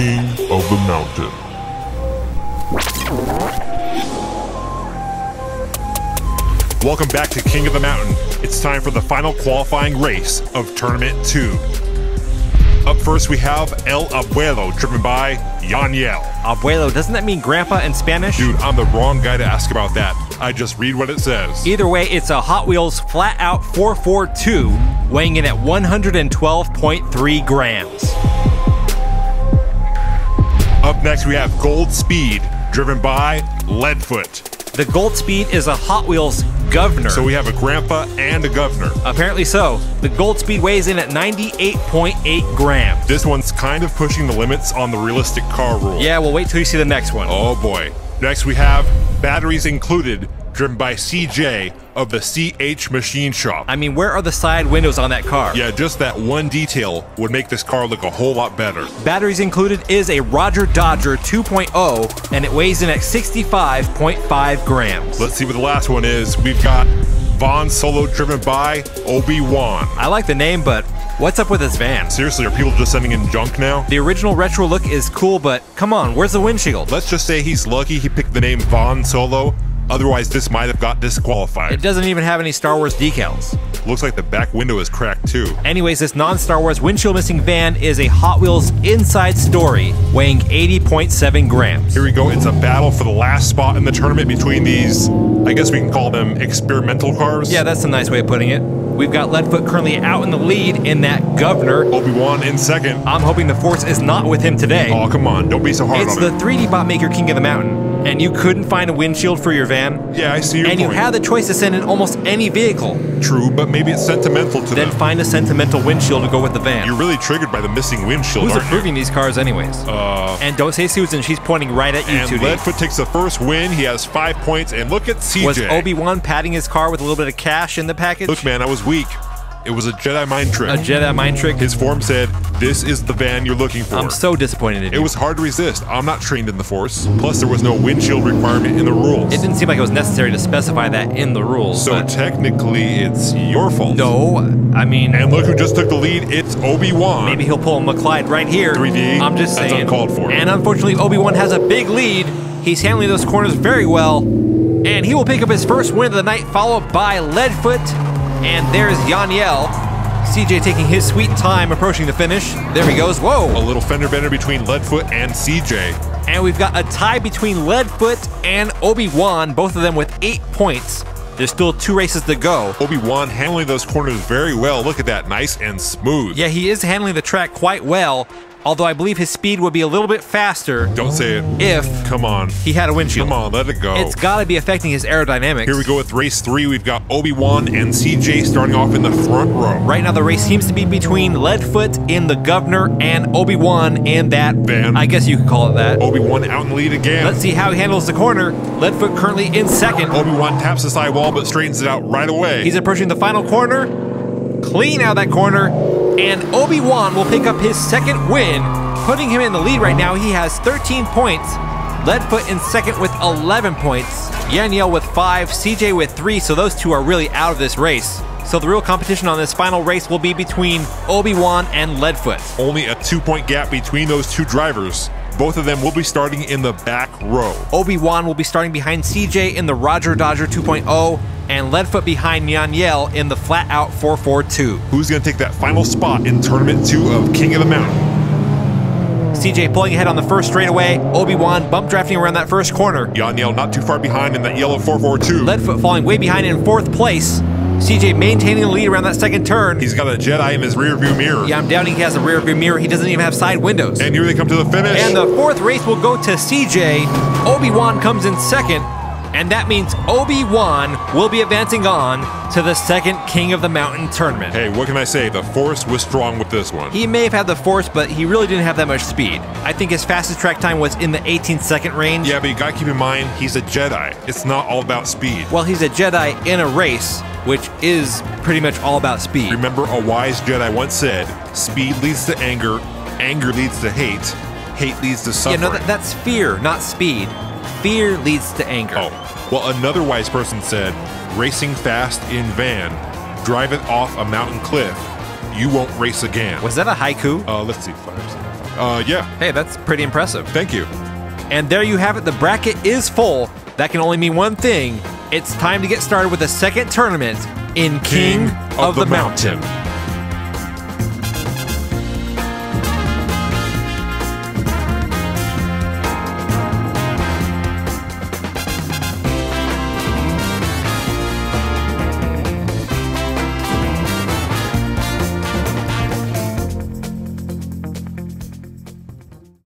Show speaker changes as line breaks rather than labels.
King of the Mountain.
Welcome back to King of the Mountain. It's time for the final qualifying race of Tournament 2. Up first, we have El Abuelo, driven by Yaniel.
Abuelo, doesn't that mean grandpa in Spanish?
Dude, I'm the wrong guy to ask about that. I just read what it says.
Either way, it's a Hot Wheels flat out 442, weighing in at 112.3 grams.
Up next, we have Gold Speed, driven by Leadfoot.
The Gold Speed is a Hot Wheels governor.
So we have a grandpa and a governor.
Apparently so. The Gold Speed weighs in at 98.8 grams.
This one's kind of pushing the limits on the realistic car rule.
Yeah, we'll wait till you see the next one.
Oh boy. Next we have batteries included, driven by CJ of the CH Machine Shop.
I mean, where are the side windows on that car?
Yeah, just that one detail would make this car look a whole lot better.
Batteries included is a Roger Dodger 2.0, and it weighs in at 65.5 grams.
Let's see what the last one is. We've got Von Solo driven by Obi-Wan.
I like the name, but what's up with this van?
Seriously, are people just sending in junk now?
The original retro look is cool, but come on, where's the windshield?
Let's just say he's lucky he picked the name Von Solo. Otherwise, this might have got disqualified.
It doesn't even have any Star Wars decals.
Looks like the back window is cracked too.
Anyways, this non Star Wars windshield missing van is a Hot Wheels inside story weighing 80.7 grams.
Here we go. It's a battle for the last spot in the tournament between these, I guess we can call them experimental cars.
Yeah, that's a nice way of putting it. We've got Leadfoot currently out in the lead in that governor.
Obi-Wan in second.
I'm hoping the force is not with him today.
Oh, come on. Don't be so hard
it's
on
the
him.
3DBotMaker king of the mountain. And you couldn't find a windshield for your van?
Yeah, I see your
And
point.
you had the choice to send in almost any vehicle.
True, but maybe it's sentimental to
Then
them.
find a sentimental windshield to go with the van.
You're really triggered by the missing windshield,
Who's approving these cars anyways?
Uh,
and don't say Susan, she's pointing right at you,
and
2D.
Leadfoot takes the first win. He has five points, and look at CJ.
Was Obi-Wan patting his car with a little bit of cash in the package?
Look, man, I was weak. It was a Jedi mind trick.
A Jedi mind trick?
His form said, "This is the van you're looking for."
I'm so disappointed in
It
you.
was hard to resist. I'm not trained in the Force. Plus, there was no windshield requirement in the rules.
It didn't seem like it was necessary to specify that in the rules.
so
but-
technically, it's your fault.
no, I mean,
And look who just took the lead. It's Obi Wan.
maybe he'll pull a McClyde right here.
3D?
I'm just
That's
saying.
uncalled for.
And unfortunately, Obi-Wan has a big lead. He's handling those corners very well. And he will pick up his first win of the night, followed by Leadfoot. And there's Yaniel. CJ taking his sweet time approaching the finish. There he goes. Whoa.
A little fender bender between Leadfoot and CJ.
And we've got a tie between Leadfoot and Obi-Wan, both of them with eight points. There's still two races to go.
Obi Wan handling those corners very well. Look at that, nice and smooth.
Yeah, he is handling the track quite well, although I believe his speed would be a little bit faster
Don't say it.
if
Come on.
he had a windshield.
Come on, let it go.
It's got to be affecting his aerodynamics.
Here we go with race three. We've got Obi Wan and CJ starting off in the front row.
Right now, the race seems to be between Leadfoot in the Governor and Obi Wan in that
Van.
I guess you could call it that.
Obi Wan out in the lead again.
Let's see how he handles the corner. Leadfoot currently in second.
Obi Wan taps the side wall but straightens it out right away.
He's approaching the final corner. Clean out that corner. And Obi Wan will pick up his second win, putting him in the lead right now. He has 13 points. Leadfoot in second with 11 points. Yaniel with 5, CJ with 3, so those two are really out of this race. So the real competition on this final race will be between Obi-Wan and Leadfoot.
Only a two point gap between those two drivers. Both of them will be starting in the back row.
Obi-Wan will be starting behind CJ in the Roger Dodger 2.0 and Leadfoot behind Yaniel in the flat out 442.
Who's going to take that final spot in Tournament 2 of King of the Mountain?
CJ pulling ahead on the first straightaway. Obi-Wan bump drafting around that first corner.
Yaniel not too far behind in that yellow 4-4-2.
Leadfoot falling way behind in fourth place. CJ maintaining the lead around that second turn.
He's got a Jedi in his rearview mirror.
Yeah, I'm doubting he has a rear view mirror. He doesn't even have side windows.
And here they come to the finish.
And the fourth race will go to CJ. Obi-Wan comes in second. And that means Obi-Wan will be advancing on to the second King of the Mountain tournament.
hey, what can I say? The Force was strong with this one.
He may have had the force, but he really didn't have that much speed. I think his fastest track time was in the 18 second range.
yeah, but you gotta keep in mind, he's a Jedi. It's not all about speed.
Well, he's a Jedi in a race, which is pretty much all about speed.
Remember, a wise Jedi once said, speed leads to anger, anger leads to hate, hate leads to suffering.
Yeah, no, that, that's fear, not speed fear leads to anger.
Oh, well, another wise person said, racing fast in van, drive it off a mountain cliff, you won't race again.
Was that a haiku?
Uh, let's see, Five. Uh, yeah.
Hey, that's pretty impressive.
Thank you.
And there you have it. The bracket is full. That can only mean one thing. It's time to get started with the second tournament in King, King of, of, the, the Mountain. Mountain.